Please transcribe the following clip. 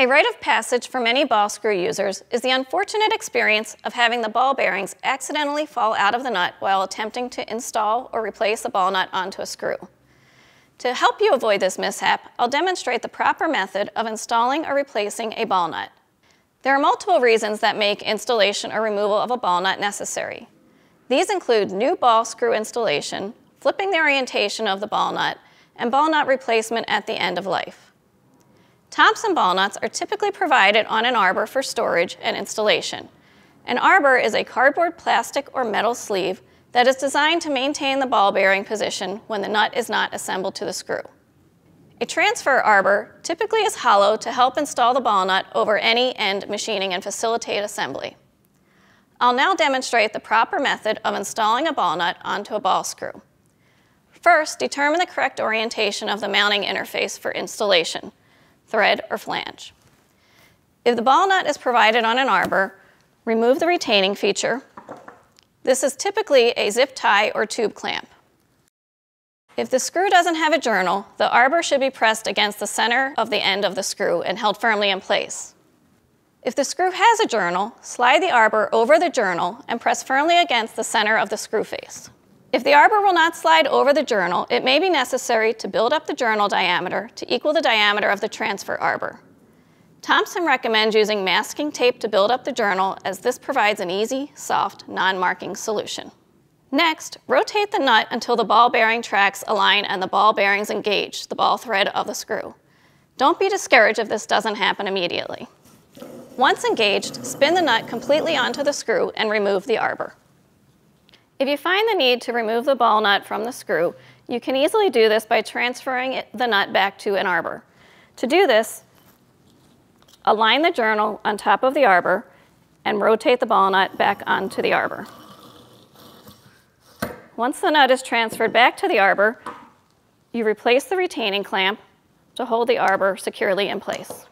A rite of passage for many ball screw users is the unfortunate experience of having the ball bearings accidentally fall out of the nut while attempting to install or replace a ball nut onto a screw. To help you avoid this mishap, I'll demonstrate the proper method of installing or replacing a ball nut. There are multiple reasons that make installation or removal of a ball nut necessary. These include new ball screw installation, flipping the orientation of the ball nut, and ball nut replacement at the end of life. Thomson ball nuts are typically provided on an arbor for storage and installation. An arbor is a cardboard, plastic, or metal sleeve that is designed to maintain the ball bearing position when the nut is not assembled to the screw. A transfer arbor typically is hollow to help install the ball nut over any end machining and facilitate assembly. I'll now demonstrate the proper method of installing a ball nut onto a ball screw. First, determine the correct orientation of the mounting interface for installation thread, or flange. If the ball nut is provided on an arbor, remove the retaining feature. This is typically a zip tie or tube clamp. If the screw doesn't have a journal, the arbor should be pressed against the center of the end of the screw and held firmly in place. If the screw has a journal, slide the arbor over the journal and press firmly against the center of the screw face. If the arbor will not slide over the journal, it may be necessary to build up the journal diameter to equal the diameter of the transfer arbor. Thomson recommends using masking tape to build up the journal as this provides an easy, soft, non-marking solution. Next, rotate the nut until the ball bearing tracks align and the ball bearings engage the ball thread of the screw. Don't be discouraged if this doesn't happen immediately. Once engaged, spin the nut completely onto the screw and remove the arbor. If you find the need to remove the ball nut from the screw, you can easily do this by transferring the nut back to an arbor. To do this, align the journal on top of the arbor and rotate the ball nut back onto the arbor. Once the nut is transferred back to the arbor, you replace the retaining clamp to hold the arbor securely in place.